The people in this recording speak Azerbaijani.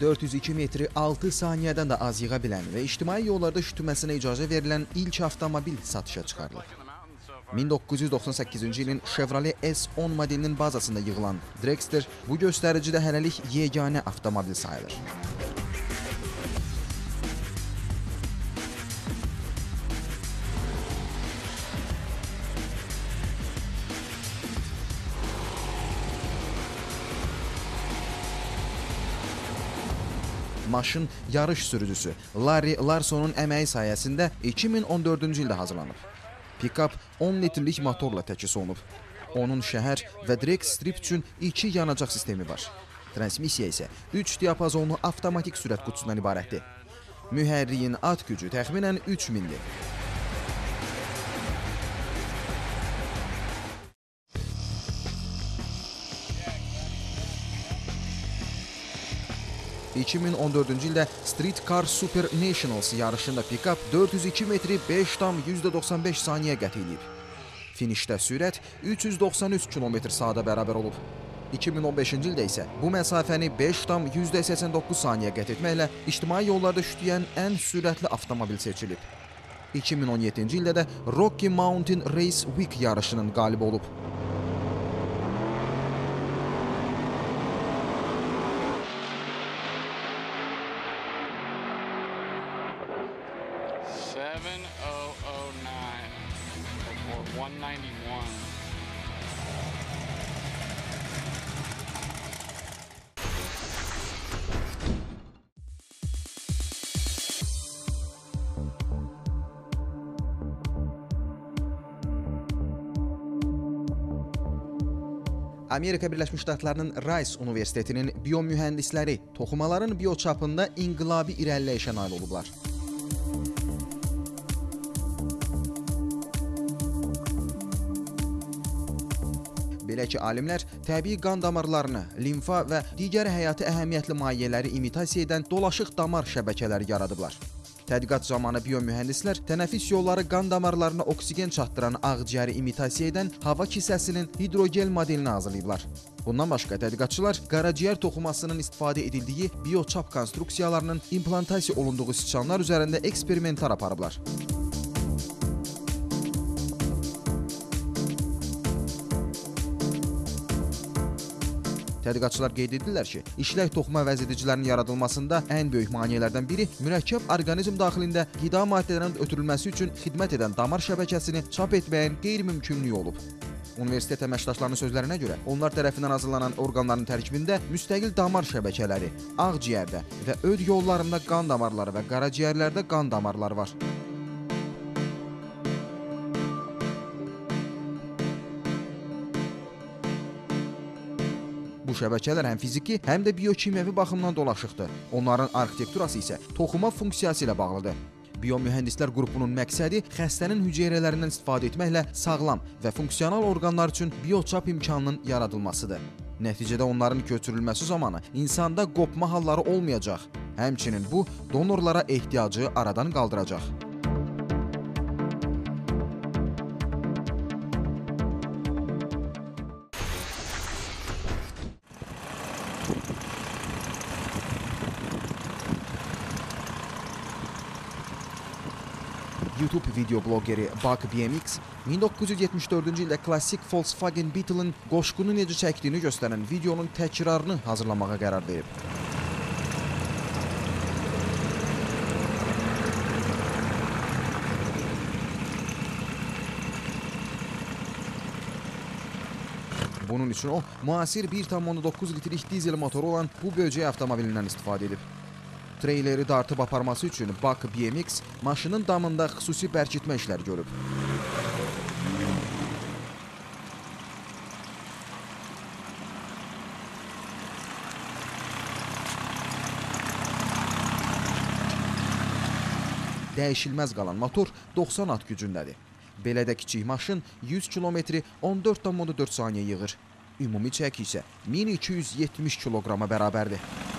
402 metri 6 saniyədən də az yığa bilən və ictimai yollarda şütüməsinə icazə verilən ilk avtomobil satışa çıxarılıb. 1998-ci ilin Chevrolet S10 modelinin bazasında yığılan Dragster bu göstəricidə hələlik yeganə avtomobil sayılır. Maşın yarış sürücüsü Larry Larsonun əməyi sayəsində 2014-cü ildə hazırlanıb. Pikap 10 litrlik motorla təchiz olunub. Onun şəhər və drag strip üçün iki yanacaq sistemi var. Transmissiya isə 3 diapazonlu avtomatik sürət qutusundan ibarətdir. Mühərriyin at gücü təxminən 3000-dir. ...2014-cü ildə Street Car Super Nationals yarışında pikap 402 metri 5,95 saniyə qət edib. Finişdə sürət 393 km saata bərabər olub. 2015-ci ildə isə bu məsafəni 5,89 saniyə qət etməklə ictimai yollarda şütüyən ən sürətli avtomobil seçilib. 2017-ci ildə də Rocky Mountain Race Week yarışının qalibi olub. Seven oh oh nine or one ninety one. Amerika Birləşmiş Ştatlarının Rice Universitetinin biomühəndisləri toxumaların bioçapında inqilabi irəliləyişə nail olublar. Belə ki, alimlər təbii qan damarlarını, limfa və digər həyati əhəmiyyətli mayeləri imitasiya edən dolaşıq damar şəbəkələri yaradıblar. Tədqiqat zamanı biomühəndislər tənəffüs yolları qan damarlarına oksigen çatdıran ağciyəri imitasiya edən hava kisəsinin hidrogel modelini hazırlayıblar. Bundan başqa tədqiqatçılar qaraciyər toxumasının istifadə edildiyi bioçap konstruksiyalarının implantasiya olunduğu siçanlar üzərində eksperimentlər aparıblar. Tədqiqatçılar qeyd edirlər ki, işlək toxuma vəzedicilərinin yaradılmasında ən böyük maneələrdən biri mürəkkəb orqanizm daxilində qida maddələrinin ötürülməsi üçün xidmət edən damar şəbəkəsini çap etməyin qeyri-mümkünlüyü olub. Universitet əməkdaşlarının sözlərinə görə, onlar tərəfindən hazırlanan orqanların tərkibində müstəqil damar şəbəkələri, ağciyərdə və öd yollarında qan damarları və qaraciyərlərdə qan damarları var. Bu şəbəkələr həm fiziki, həm də biokimyəvi baxımdan dolaşıqdır. Onların arxitekturası isə toxuma funksiyası ilə bağlıdır. Biomühəndislər qrupunun məqsədi xəstənin hüceyrələrindən istifadə etməklə sağlam və funksional orqanlar üçün bioçap imkanının yaradılmasıdır. Nəticədə onların köçürülməsi zamanı insanda qopma halları olmayacaq. Həmçinin bu donorlara ehtiyacı aradan qaldıracaq. YouTube video bloqeri Buck BMX 1974-cü ildə klassik Volkswagen Beetle-ın qoşqunu necə çəkdiyini göstərən videonun təkrarını hazırlamağa qərar verib. Bunun üçün o, müasir 1,9 litrik dizel motoru olan bu böcək avtomobilindən istifadə edib. Treyleri dartıb aparması üçün Buck BMX maşının damında xüsusi bərkitmə işləri görüb. Dəyişilməz qalan motor 90 at gücündədir. Belə də kiçik maşın 100 kilometri 14,4 saniyə yığır. Ümumi çəki isə 1270 kiloqrama bərabərdir.